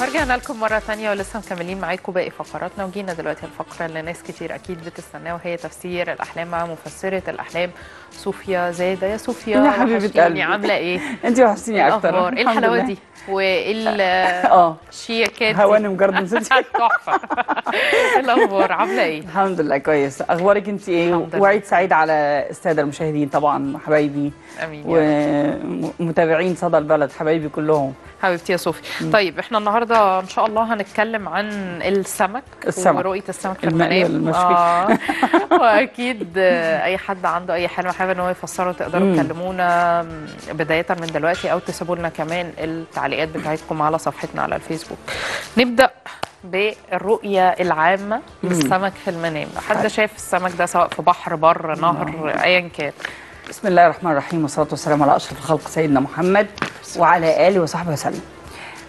ورجعنا لكم مرة تانية ولسه مكملين معاكم باقي فقراتنا وجينا دلوقتي الفقرة اللي ناس كتير أكيد بتستناها وهي تفسير الأحلام مع مفسرة الأحلام صوفيا زايدة يا صوفيا يا حبيبة قلبي. عاملة إيه؟ انت وحشتيني أكتر الأخبار إيه الحلاوة. دي؟ وإيه آه الشياكات دي؟ هوانم جاردن سيتي تحفة إيه الأخبار عاملة إيه؟ الحمد لله كويس إيه الحمد لله. وعيد سعيد على السادة المشاهدين طبعا وحبايبي أمين. ومتابعين صدى البلد حبايبي كلهم حبيبتي يا صوفي. طيب إحنا النهارده ان شاء الله هنتكلم عن السمك السمك. ورؤية السمك في المنام. آه. وأكيد أي حد عنده أي حلم حابب إن هو يفسره تقدروا. تكلمونا. بداية من دلوقتي أو تسيبوا لنا كمان التعليقات بتاعتكم على صفحتنا على الفيسبوك. نبدأ بالرؤية العامة للسمك في المنام. حد شايف السمك ده سواء في بحر بر نهر ايا كان؟ بسم الله الرحمن الرحيم والصلاة والسلام على أشرف الخلق سيدنا محمد. وعلى آله وصحبه وسلم.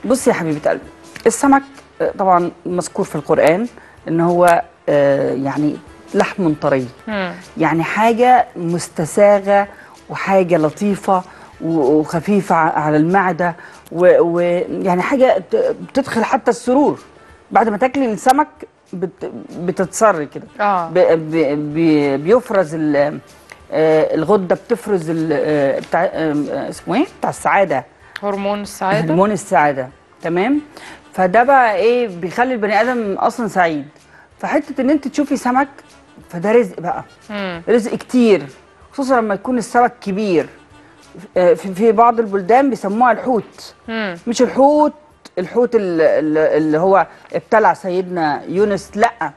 بصي يا حبيبة قلبي السمك آه، طبعا مذكور في القرآن إن هو آه، يعني لحم طري. يعني حاجة مستساغة وحاجة لطيفة وخفيفة على المعدة ويعني حاجة بتدخل حتى السرور. بعد ما تاكلي السمك بت كده. آه. ب ب ب بيفرز آه، الغدة بتفرز آه، بتاع آه، آه، اسمه إيه؟ بتاع السعادة. هرمون السعادة؟ هرمون السعادة تمام؟ فده بقى إيه بيخلي البني آدم أصلا سعيد. فحتة إن أنت تشوفي سمك فده رزق بقى. مم. رزق كتير خصوصا لما يكون السمك كبير. آه، في بعض البلدان بيسموها الحوت. مم. مش الحوت الحوت ال- ال- اللي هو ابتلع سيدنا يونس لأ.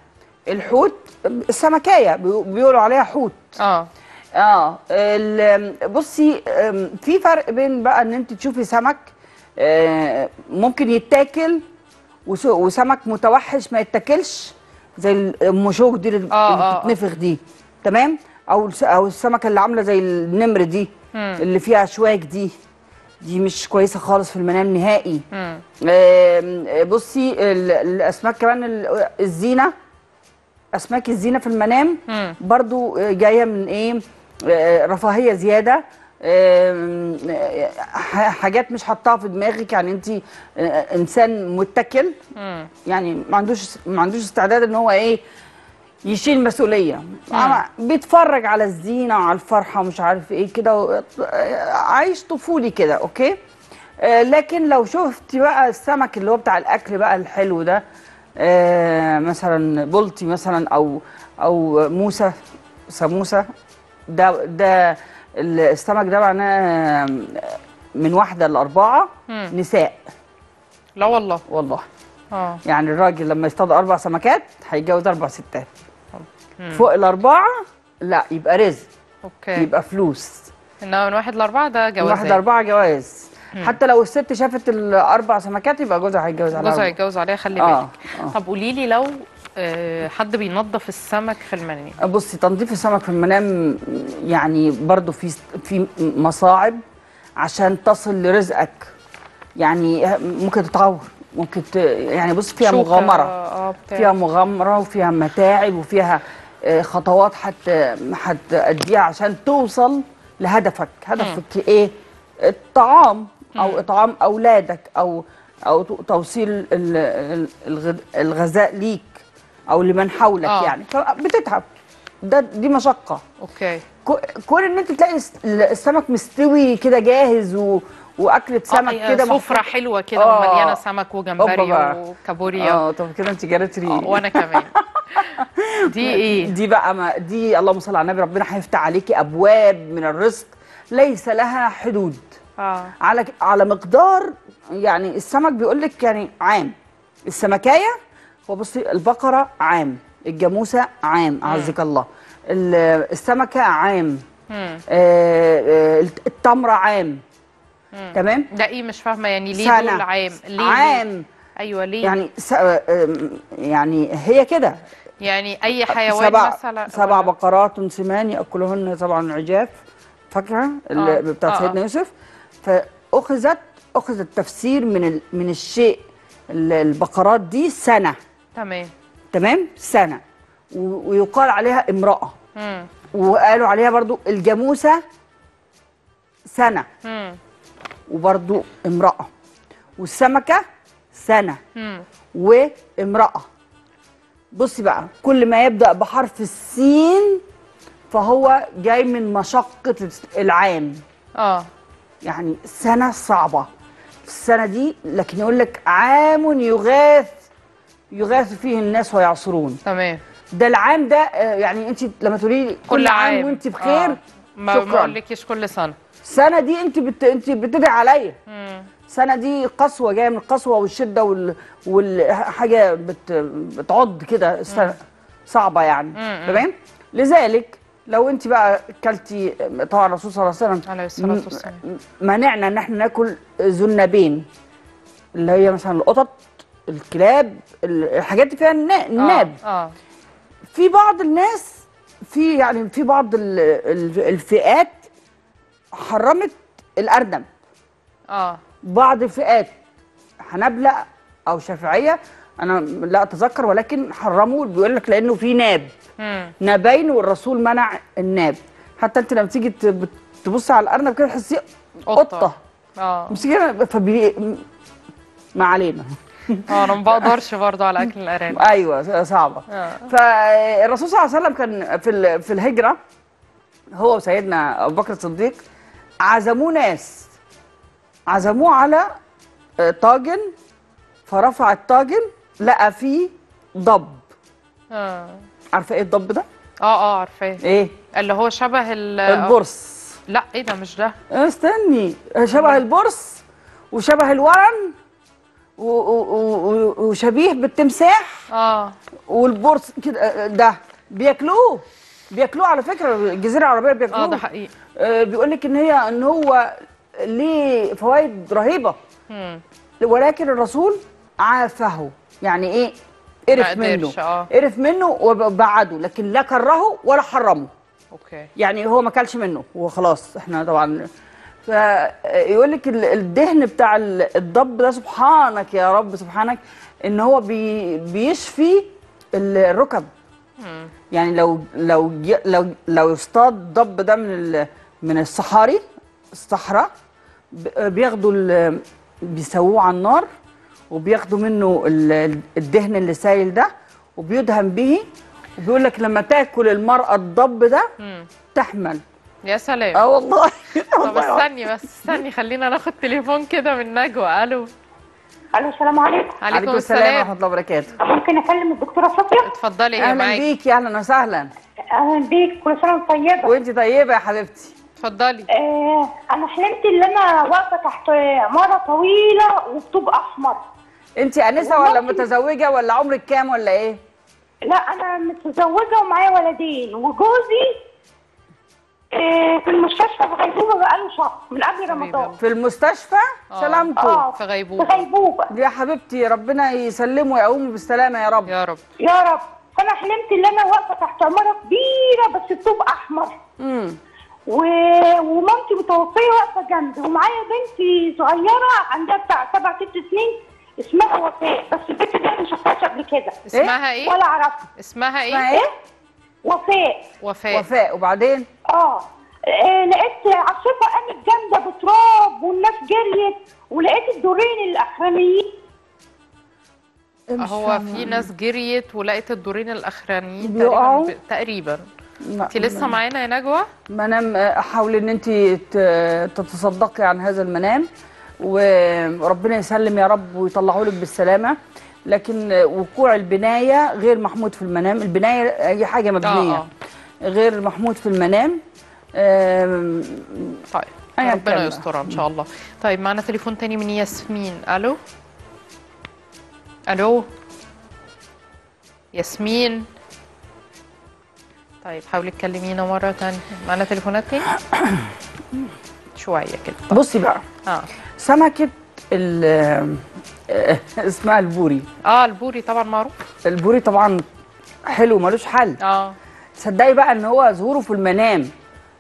الحوت السمكية بيقو- بيقولوا عليها حوت. آه. آه بصي في فرق بين بقى إن أنت تشوفي سمك آه، ممكن يتاكل وس- وسمك متوحش ما يتاكلش زي المشوك دي اللي آه، آه،. بتتنفخ دي تمام أو أو السمكة اللي عاملة زي النمر دي مم. اللي فيها أشواك دي دي مش كويسة خالص في المنام نهائي بصي ال- الأسماك كمان ال- الزينة أسماك الزينة في المنام مم. برضو جاية من إيه رفاهية زيادة آه، حاجات مش حطاها في دماغك يعني انت انسان متكل. يعني ما عندوش ما عندوش استعداد ان هو إيه يشيل مسؤولية. بيتفرج على الزينة وعلى الفرحة ومش عارف إيه كده و- عايش طفولي كده أوكي؟ آه، لكن لو شفتي بقى السمك اللي هو بتاع الأكل بقى الحلو ده آه، مثلا بلطي مثلا أو أو موسى سموسة ده ده السمك ده معناه من واحدة لأربعة مم. نساء. لا والله. والله. آه. يعني الراجل لما يصطاد أربع سمكات هيتجوز أربع ستات. مم. فوق الأربعة لا يبقى رزق. أوكي. يبقى فلوس. إنما من واحد لأربعة ده من جواز واحد لأربعة جواز. حتى لو الست شافت الأربع سمكات يبقى جوزها هيتجوز على جوزها. هيتجوز عليها خلي آه، بالك. آه. طب قولي لي لو آه، حد بينظف السمك في المنام. بصي تنظيف السمك في المنام يعني برضو في في مصاعب عشان تصل لرزقك. يعني ممكن تتعور ممكن ت... يعني بص فيها مغامرة. بتاع. فيها مغامرة وفيها متاعب وفيها آه، خطوات حتى هتأديها عشان توصل لهدفك. هدفك إيه؟ الطعام أو إطعام أولادك أو أو تو- توصيل الغذاء ليك. أو لمن حولك آه. يعني. فبتتعب. ده دي مشقة. okay. كو- كون إن أنت تلاقي الس- السمك مستوي كده جاهز و... وأكلة سمك آه، كده سفرة حلوة كده آه. ومليانه سمك وجمبري. وكابوريا. آه طب كده أنت جريتي آه، وأنا كمان. دي إيه؟ دي بقى ما دي اللهم صل على النبي ربنا هيفتح عليكي أبواب من الرزق ليس لها حدود. آه. على على مقدار يعني السمك بيقول لك يعني عام. السمكايه هو بصي البقرة عام الجاموسة عام أعزك الله. ال- السمكة عام. مم. آه، آه، التمره عام. تمام؟ ده إيه؟ مش فاهمة يعني ليه سنة. دول عام؟ ليه ليه؟ عام. أيوه ليه؟ يعني س... آم، يعني هي كده. يعني أي حيوان سبع مثلا؟ سبع ولا- بقرات سمان يأكلهن سبع عجاف فاكرة؟ اللي آه، بتاعت آه، سيدنا آه. يوسف. فأخذت اخذ التفسير من ال... من الشيء. ال- البقرات دي سنة. تمام. تمام؟ سنة. ويقال عليها امرأة. مم. وقالوا عليها برضو الجاموسة سنة. مم. وبرضو امرأة. والسمكة سنة. مم. وامرأة. بصي بقى كل ما يبدأ بحرف السين فهو جاي من مشقة العام. آه. يعني سنة صعبة. السنة دي لكن يقول لك عام يغاث يغاث فيه الناس ويعصرون. تمام. ده العام ده آه، يعني انت لما تقولي لي كل عام وانت بخير آه. ما اقولكيش كل سنة. السنة دي انت بت... انت بتدعي عليا. السنة دي قسوة جاية من القسوة والشدة وال... والحاجة بت... بتعض كده صعبة يعني. تمام؟ لذلك لو انت بقى كلتي طبعا الرسول صلى الله عليه وسلم عليه الصلاة والسلام. منعنا ان إحنا ناكل ذنبين اللي هي مثلا القطط الكلاب الحاجات اللي فيها النا- الناب آه, آه. في بعض الناس في يعني في بعض ال- ال- الفئات حرمت الارنب آه. بعض الفئات حنابلة أو شافعية أنا لا أتذكر ولكن حرموا بيقول لك لأنه في ناب. مم. نابين والرسول منع الناب. حتى أنت لما تيجي تبص على الارنب كده تحسيه قطة. قطة. آه. فبي ما علينا. آه أنا ما بقدرش برضه على أكل الأرانب. أيوه صعبة. آه. فالرسول صلى الله عليه وسلم كان في في الهجرة هو وسيدنا أبو بكر الصديق عزموه ناس. عزموه على آه، طاجن فرفع الطاجن لقى فيه ضب. آه. عارفة إيه الضب ده؟ آه آه عارفاه. إيه؟ اللي هو شبه ال البرص. لا إيه ده؟ مش ده. استني شبه البرص وشبه و- وشبيه بالتمساح آه. والبرص كده ده بياكلوه بياكلوه على فكرة الجزيرة العربية بياكلوه. آه ده حقيقي. آه بيقول لك إن هي إن هو ليه فوائد رهيبة. مم. ولكن الرسول عافه. يعني إيه؟ قرف منه. آه. قرف منه وبعده لكن لا كرهه ولا حرمه. okay. يعني هو ما كلش منه. وخلاص إحنا طبعا فيقول لك ال- الدهن بتاع ال- الضب ده سبحانك يا رب سبحانك إن هو بي بيشفي الركب. يعني لو لو لو لو اصطاد الضب ده من من الصحاري الصحراء بياخدوا بيسووه على النار وبياخدوا منه ال- الدهن اللي سايل ده وبيدهن به وبيقول لك لما تاكل المرأة الضب ده. تحمل يا سلام. آه والله. طب استني بس استني خلينا ناخد تليفون كده من نجوى. ألو. ألو السلام عليكم. عليكم ورحمة السلام الله وبركاته. ممكن أكلم الدكتورة صفية اتفضلي أهلا معاكي بيكي أهلا وسهلا. أهلا بيك كل سنة وأنت طيبة. وأنت طيبة يا حبيبتي. اتفضلي. آه أنا حلمت إن أنا واقفة تحت عماره طويلة وبطوب أحمر. أنت أنسة ولا متزوجة ولا عمرك كام ولا إيه؟ لا أنا متزوجة ومعايا ولدين وجوزي في المستشفى في غيبوبة بقاله شهر من قبل رمضان. في المستشفى؟ آه. سلامته آه في غيبوبة. في غيبوبة. يا حبيبتي ربنا يسلمه ويقومه بالسلامة يا رب. يا رب. يا رب. فأنا حلمت إن أنا واقفة تحت عمارة كبيرة بس بطوب أحمر. امم و... ومامتي متوفية واقفة جنبي. ومعايا بنتي صغيرة عندها بتاع سبع ست سنين اسمها وفاء. بس البنت دي أنا ما شفتهاش قبل كده. اسمها إيه؟ ولا أعرفها. اسمها اسمها إيه إيه؟ وفاء. وفاء. وفاء. وبعدين؟ آه. آه، لقيت عاصفة قامت جامدة بتراب والناس جريت ولقيت الدورين الأخرانيين. هو. في ناس جريت ولقيت الدورين الأخرانيين؟ تقريبا تقريبا. انت لسه معانا يا نجوى؟ منام أحاول إن انت ت- تتصدقي عن هذا المنام. وربنا يسلم يا رب ويطلعه لك بالسلامة. لكن وقوع البناية غير محمود في المنام. البناية أي حاجة مبنية آه. غير محمود في المنام. طيب ربنا. يستر إن شاء الله. طيب معنا تليفون تاني من ياسمين. ألو؟ ألو؟ ياسمين؟ طيب حاولي تكلمينا مرة تانية. معنا تليفونات تاني؟ شوية كده. بصي بقى. آه. سمكة اسمها البوري. آه البوري طبعا معروف. البوري طبعا حلو ملوش حل. آه. تصدقي بقى إن هو ظهوره في المنام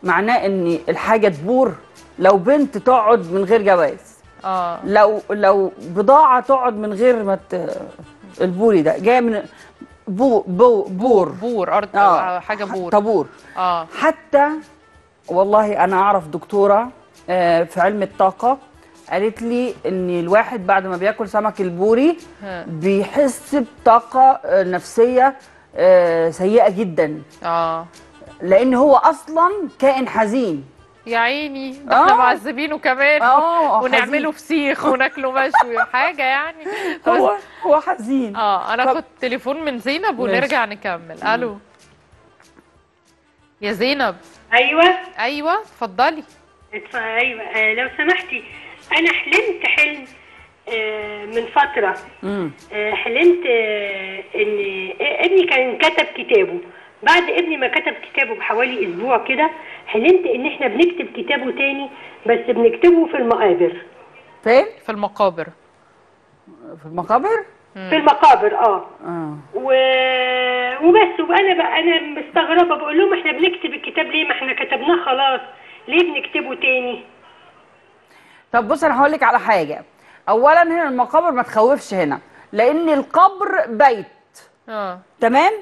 معناه إن الحاجة تبور. لو بنت تقعد من غير جواز آه. لو لو بضاعة تقعد من غير ما. البوري ده جاية من بو بو بور. بور أرض آه. حاجة بور. طابور آه. حتى والله أنا أعرف دكتورة آه، في علم الطاقة قالت لي إن الواحد بعد ما بياكل سمك البوري. بيحس بطاقة آه، نفسية آه، سيئة جدا. آه. لأن هو أصلا كائن حزين. يا عيني ده إحنا آه. معذبينه كمان. ونعمله فسيخ وناكله مشوي حاجة يعني. هو هو حزين. آه أنا طب- خد تليفون من زينب ماشي. ونرجع نكمل. ألو. يا زينب. أيوه. أيوه اتفضلي. اتف- أيوه لو سمحتي. أنا حلمت حلم آه، من فترة. مم. آه، حلمت آه، إن ابني كان كتب كتابه. بعد ابني ما كتب كتابه بحوالي أسبوع كده حلمت إن إحنا بنكتب كتابه تاني بس بنكتبه في المقابر. فين؟ في المقابر. في المقابر؟ في المقابر آه. آه. و... وبس وأنا بقى أنا مستغربة بقول لهم إحنا بنكتب الكتاب ليه؟ ما إحنا كتبناه خلاص ليه بنكتبه تاني؟ طب بص أنا هقول لك على حاجة. اولا هنا المقابر ما تخوفش هنا لأن القبر بيت. آه. تمام؟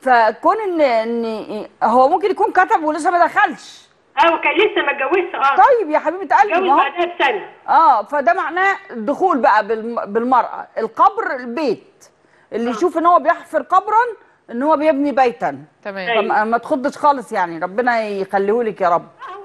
فكون إن إن هو ممكن يكون كتب ولسه ما دخلش. آه وكان لسه ما اتجوزش آه. طيب يا حبيبة قلبي اتجوز ما هو بعدها بسنة. آه فده معناه الدخول بقى بالم- بالمرأة. القبر البيت. اللي يشوف إن هو بيحفر قبرا إن هو بيبني بيتا. تمام. فما ما تخضش خالص يعني. ربنا يخليه لك يا رب. هو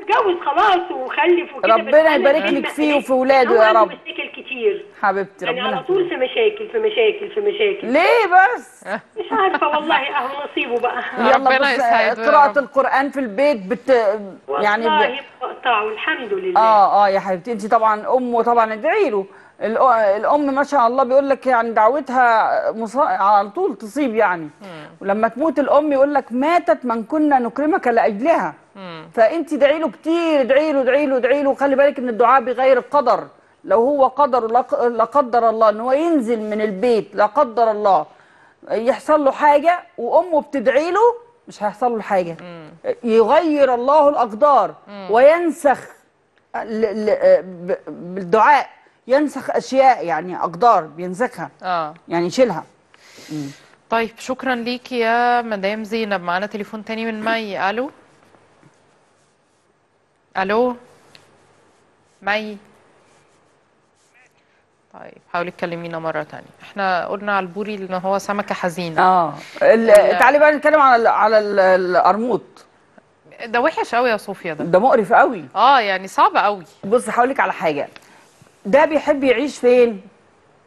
اتجوز خلاص وخلف وكده ربنا يبارك لك فيه وفي ولاده يا رب. مشاكل كتير. حبيبتي يعني على ربنا طول في مشاكل في مشاكل في مشاكل. ليه بس؟ مش عارفة والله أهو نصيبه بقى. يلا ربنا يسعده رب. القرآن في البيت بت يعني ب... والله بقطعه الحمد لله. آه آه يا حبيبتي. انت طبعا أم وطبعا ادعي له. الأم ما شاء الله بيقول لك يعني دعوتها مصا... على طول تصيب يعني. ولما تموت الأم يقول لك ماتت من كنا نكرمك لأجلها. فانت ادعي له كتير ادعي له ادعي له ادعي له. وخلي بالك إن الدعاء بغير القدر لو هو قدر لا قدر الله إن هو ينزل من البيت لا قدر الله يحصل له حاجة وأمه بتدعي له مش هيحصل له حاجة. يغير الله الأقدار وينسخ بالدعاء. ينسخ أشياء يعني أقدار بينسخها. آه. يعني يشيلها. طيب شكرا ليكي يا مدام زينب. معانا تليفون تاني من مي. ألو؟ ألو؟ مي؟ طيب حاولي تكلمينا مرة تانية. إحنا قلنا على البوري ان هو سمكة حزينة. آه. ال- تعالي بقى نتكلم على ال- على ال- القرموط ده وحش قوي يا صوفيا ده. ده مقرف قوي آه يعني صعب قوي بص هقول لك على حاجة. ده بيحب يعيش فين؟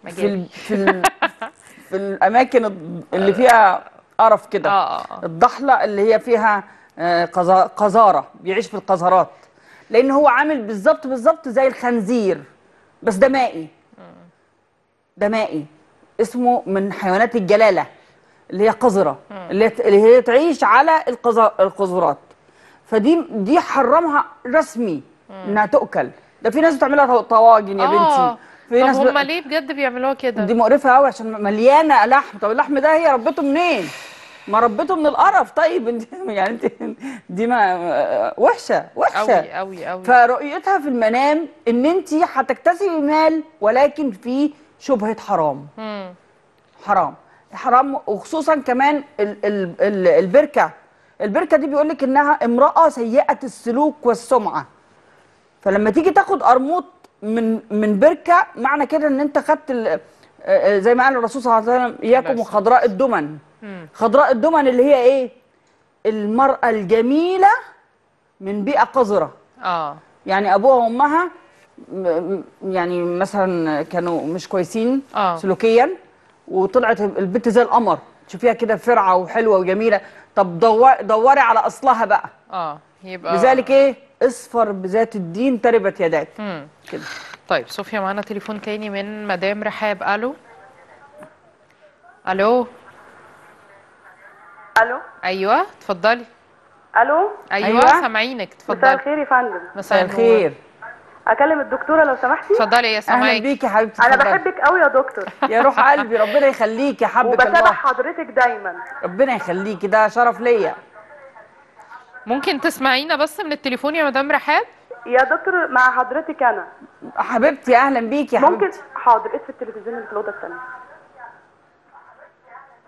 في مجال ال... في ال... في الأماكن اللي فيها قرف كده. آه آه آه. الضحلة اللي هي فيها آه، قذا- قذاره بيعيش في القذرات لأن هو عامل بالظبط بالظبط زي الخنزير بس ده مائي ده مائي اسمه من حيوانات الجلالة اللي هي قذرة اللي هي- تعيش على القذرات. فدي دي حرمها رسمي إنها تؤكل. ده في ناس بتعملها طو- طواجن يا بنتي. في طب ناس هما ب... ليه بجد بيعملوها كده؟ دي مقرفة قوي عشان مليانة لحم. طب اللحم ده هي ربته منين؟ ما ربته من القرف. طيب انت يعني انت دي ما وحشة وحشة. قوي قوي قوي فرؤيتها في المنام إن انت هتكتسبي مال ولكن في شبهة حرام. مم. حرام. حرام وخصوصا كمان ال ال ال البركة. البركة دي بيقول لك إنها امرأة سيئة السلوك والسمعة. فلما تيجي تاخد قرموط من من بركة معنى كده إن أنت خدت آه، آه، زي ما قال الرسول صلى الله عليه وسلم إياكم وخضراء الدمن. خضراء الدمن اللي هي إيه؟ المرأة الجميلة من بيئة قذرة. آه. يعني أبوها وأمها يعني مثلا كانوا مش كويسين آه. سلوكيا وطلعت البنت زي القمر. تشوفيها كده فرعة وحلوة وجميلة. طب دو- دوري على أصلها بقى. آه. يبقى لذلك إيه؟ اصفر بذات الدين تربت يداك. كده. طيب صوفيا معانا تليفون تاني من مدام رحاب. ألو؟ ألو؟ ألو؟ أيوه اتفضلي. ألو؟ أيوه, أيوة. سامعينك مساء اتفضلي الخير يا فندم. مساء. الخير. أكلم الدكتورة لو سمحتي. اتفضلي يا أهلا سامعك بيكي يا حبيبتي أنا. بحبك قوي يا دكتور. يا روح قلبي ربنا يخليك يا حبك وبتابع الله. حضرتك دايما. ربنا يخليكي ده شرف ليا. ممكن تسمعينا بس من التليفون يا مدام رحاب؟ يا دكتور مع حضرتك أنا. حبيبتي أهلا بيكي يا ممكن حبيبتي حاضر اطفي التلفزيون اللي في الأوضة الثانية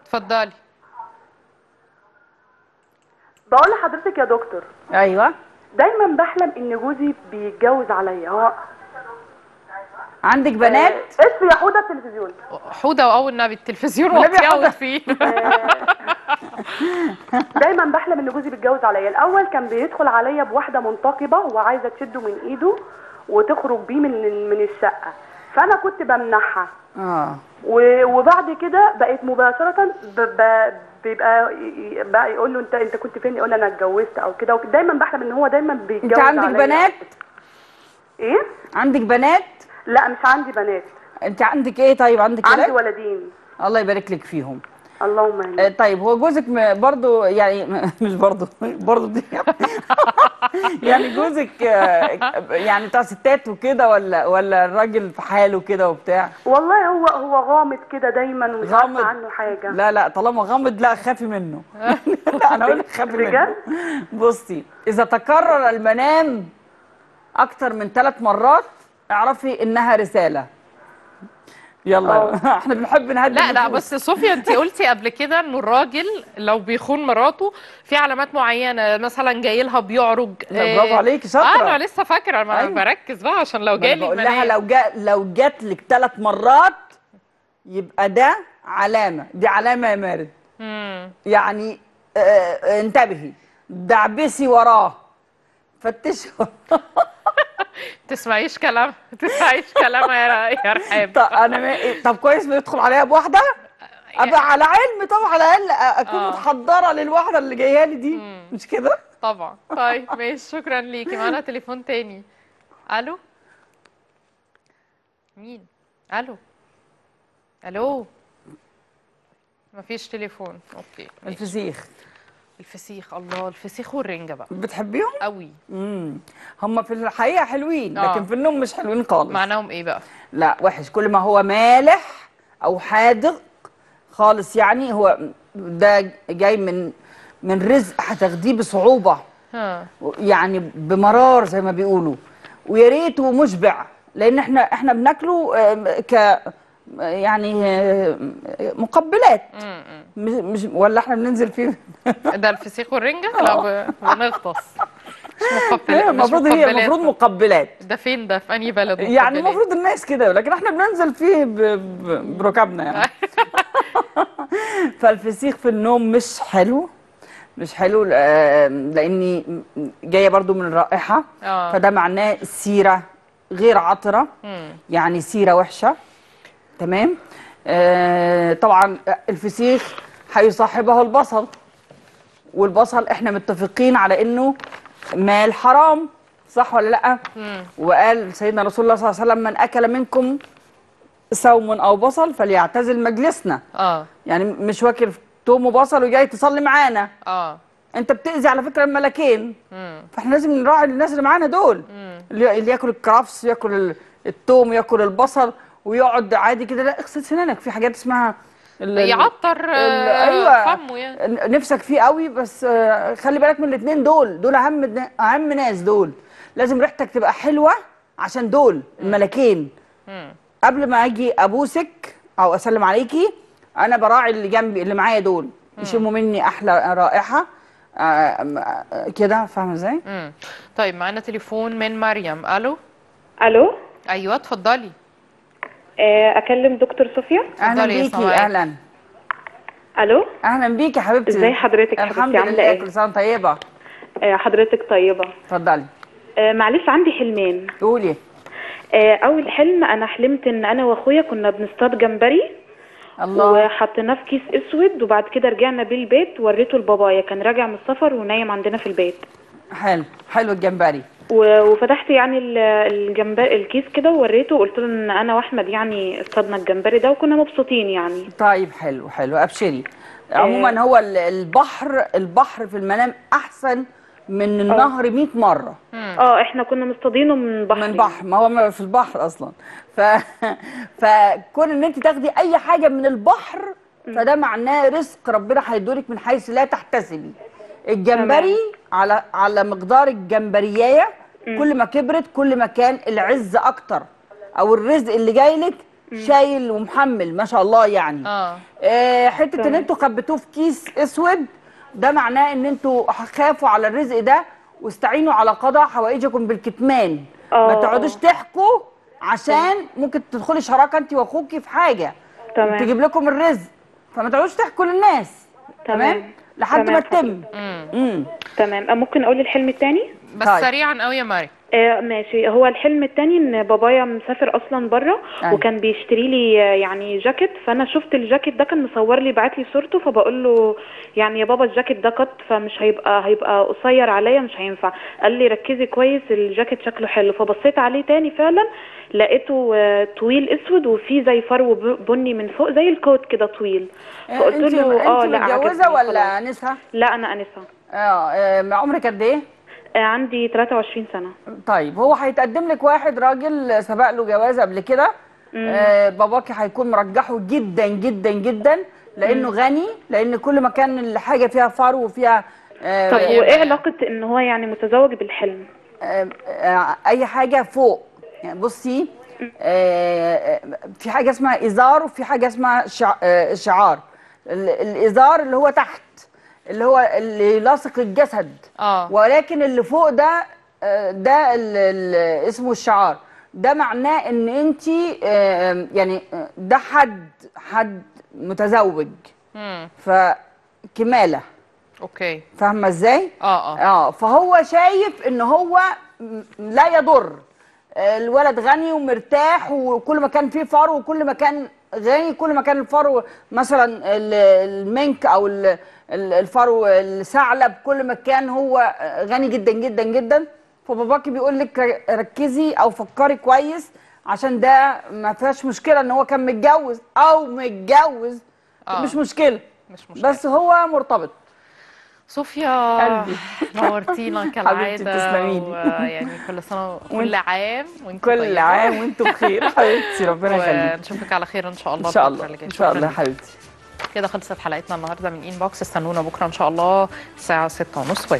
اتفضلي. بقول لحضرتك يا دكتور. أيوه. دايما بحلم إن جوزي بيتجوز عليا. هو عندك بنات؟ اسم يا حوده التلفزيون. حوده وأول نبي التلفزيون حودة. فيه. دايما بحلم إن جوزي بيتجوز عليا. الأول كان بيدخل عليا بواحده منتقبة وعايزة تشده من إيده وتخرج بيه من من الشقة. فأنا كنت بمنعها آه. و- وبعد كده بقيت مباشرة ب- ب- بيبقى بقى يقول له انت انت كنت فين؟ يقول أنا اتجوزت أو كده. ودايما بحلم ان هو دايما بيتجوز انت عندك عليا. بنات؟ إيه؟ عندك بنات؟ لا مش عندي بنات. انت عندك إيه طيب؟ عندك عندي ولدين. الله يبارك لك فيهم. اللهم آمين. آه، طيب هو جوزك برضو يعني مش برضو برضو دي. يعني جوزك آه، يعني بتاع ستات وكده ولا ولا الراجل في حاله كده وبتاع؟ والله هو هو غامض كده دايما ومش؟ عارفه عنه حاجة. لا لا طالما غامض لا خافي منه. لا أنا أقول لك خافي منه؟ بصي إذا تكرر المنام أكتر من ثلاث مرات اعرفي إنها رسالة. يلا إحنا بنحب نهدي لا لا. بس صوفيا انت قلتي قبل كده إنه الراجل لو بيخون مراته في علامات معينة مثلا جاي لها بيعرج برافو عليكي، شاطرة. آه أنا لسه فاكرة ما أيوة. بركز بقى عشان لو جالي بقول لها. لو جا لو جات لك ثلاث مرات يبقى ده علامة دي علامة يا مارد مم. يعني آه، آه، انتبهي دعبسي وراه فتشي وراه. تسمعيش كلام تسمعيش كلام يا يا رحاب طب أنا ما... طب كويس ما يدخل عليها بواحده أبقى على علم؟ طبعا على الأقل أكون آه. متحضرة للواحده اللي جاية لي دي مش كده؟ طبعا. طيب ماشي شكرا ليكي معانا تليفون تاني. ألو؟ مين؟ ألو؟ ألو؟ مفيش تليفون. أوكي. الفسيخ. الفسيخ الله الفسيخ والرنجة بقى. بتحبيهم؟ قوي. امم هم في الحقيقة حلوين آه. لكن في النوم مش حلوين خالص. معناهم إيه بقى؟ لا وحش. كل ما هو مالح أو حادق خالص يعني هو ده جاي من من رزق هتاخديه بصعوبة. ها. يعني بمرار زي ما بيقولوا. ويا ريته مشبع لأن إحنا إحنا بناكله ك يعني آم، مقبلات. مش مش ولا إحنا بننزل فيه؟ ده الفسيخ والرنجة؟ لا ب- بنغطس. المفروض هي. المفروض مقبلات. ده فين ده؟ في أنهي بلد يعني مقبلات؟ المفروض الناس كده لكن إحنا بننزل فيه بركبنا يعني. فالفسيخ في النوم مش حلو مش حلو آه، لأني جاية برضو من الرائحه آه. فده معناه سيرة غير عطرة. يعني سيرة وحشة. تمام؟ آه طبعا الفسيخ هيصاحبه البصل والبصل إحنا متفقين على إنه مال حرام صح ولا لأ؟ وقال سيدنا رسول الله صلى الله عليه وسلم من أكل منكم سوم أو بصل فليعتزل مجلسنا. آه. يعني مش واكل توم وبصل وجاي تصلي معانا. آه. أنت بتأذي على فكرة الملكين. مم. فإحنا لازم نراعي الناس اللي معانا دول. اللي اللي ياكل الكرفس ياكل ال- التوم ياكل البصل. ويقعد عادي كده. لا اغسل سنانك. في حاجات اسمها يعطر آه، أيوه. فمه يعني. نفسك فيه قوي بس آه، خلي بالك من الاثنين دول. دول أهم أهم ناس دول. لازم ريحتك تبقى حلوة عشان دول الملكين. قبل ما أجي أبوسك أو أسلم عليكي أنا براعي اللي جنبي اللي معايا دول. يشموا مني أحلى رائحة. آه، كده. فاهمة إزاي. طيب معانا تليفون من مريم. ألو؟ ألو؟ أيوه اتفضلي. أكلم دكتور صوفيا. أهلا بيكي. أهلا. ألو؟ أهلا بيكي يا حبيبتي. إزاي حضرتك الحمد حبيبتي؟ عاملة لله إيه؟ كل سنة طيبة. آه، حضرتك طيبة. اتفضلي آه، معلش عندي حلمين. قولي. آه، أول حلم أنا حلمت إن أنا وأخويا كنا بنصطاد جمبري الله. وحطيناه في كيس أسود وبعد كده رجعنا بيه البيت وريته لبابايا. كان راجع من السفر ونايم عندنا في البيت. حلو حلو الجمبري. وفتحت يعني ال- الجمبري الكيس كده ووريته وقلت له إن أنا وأحمد يعني اصطادنا الجمبري ده وكنا مبسوطين يعني. طيب حلو حلو. أبشري. عموما هو ال- البحر البحر في المنام أحسن من النهر 100 مرة. آه إحنا كنا مصطادينه من بحر من بحر. ما هو ما في البحر أصلا. ف فكون إن أنت تاخدي أي حاجة من البحر فده معناه رزق ربنا هيدولك من حيث لا تحتسبي. الجمبري على على مقدار الجمبرياية. كل ما كبرت كل ما كان العز أكتر. أو الرزق اللي جاي لك شايل ومحمل ما شاء الله يعني. آه. آه، حتة إن أنتوا خبيتوه في كيس أسود ده معناه إن أنتوا خافوا على الرزق ده واستعينوا على قضاء حوائجكم بالكتمان. ما آه، تقعدوش. تحكوا عشان ممكن تدخلي شراكة انت وأخوكي في حاجة. تمام. تجيب لكم الرزق. فما تقعدوش تحكوا للناس. تمام. لحد تمام ما تتم. امم تمام. آه، ممكن أقول الحلم التاني؟ بس طيب. سريعا قوي يا ماري. آه ماشي. هو الحلم التاني إن بابايا مسافر أصلا بره أيوة. وكان بيشتري لي آه، يعني جاكيت. فأنا شفت الجاكيت ده كان مصور لي بعت لي صورته فبقول له يعني يا بابا الجاكيت ده قط فمش هيبقى هيبقى قصير عليا مش هينفع. قال لي ركزي كويس الجاكيت شكله حلو. فبصيت عليه تاني فعلا لقيته آه، طويل أسود وفيه زي فرو بني من فوق زي ال coat كده طويل. فقلت له آه لا متجوزة ولا. آنسة؟ لا أنا أنسة. آه آه، عمرك قد إيه؟ آه، عندي 23 سنة. طيب هو هيتقدم لك واحد راجل سبق له جواز قبل كده. آه باباكي هيكون مرجحه جدا جدا جدا لأنه غني لأن كل ما كان الحاجة فيها فرو وفيها آه طب وإيه علاقة إن هو يعني متزوج بالحلم؟ آه آه أي حاجة فوق. يعني بصي آه في حاجة اسمها إزار وفي حاجة اسمها شع- آه، شعار. ال- الإزار اللي هو تحت. اللي هو اللي لاصق الجسد. آه. ولكن اللي فوق ده آه، ده ال- ال- اسمه الشعار. ده معناه إن أنت يعني آه، ده حد حد متزوج. مم. فكمالة. okay. فاهمة إزاي؟ آه آه. آه فهو شايف إن هو لا يضر. آه، الولد غني ومرتاح وكل ما كان فيه فرو وكل ما كان غني كل ما كان الفرو مثلا ال- المنك أو ال- ال- الفرو الثعلب كل ما كان هو غني جدا جدا جدا. فباباكي بيقول لك ركزي أو فكري كويس عشان ده ما فيهاش مشكلة إن هو كان متجوز أو متجوز. آه. مش مشكلة. مش مشكلة. بس هو مرتبط. صوفيا قلبي. نورتينا كالعادة لي. ويعني كل سنة كل عام وانت كل طيبة. عام وأنتم بخير حبيبتي ربنا يخليك ونشوفك على خير إن شاء الله إن شاء الله. إن شاء الله. حبيبتي كده خلصت حلقتنا النهارده من انبوكس استنونا بكرة إن شاء الله الساعة 6:30 bye bye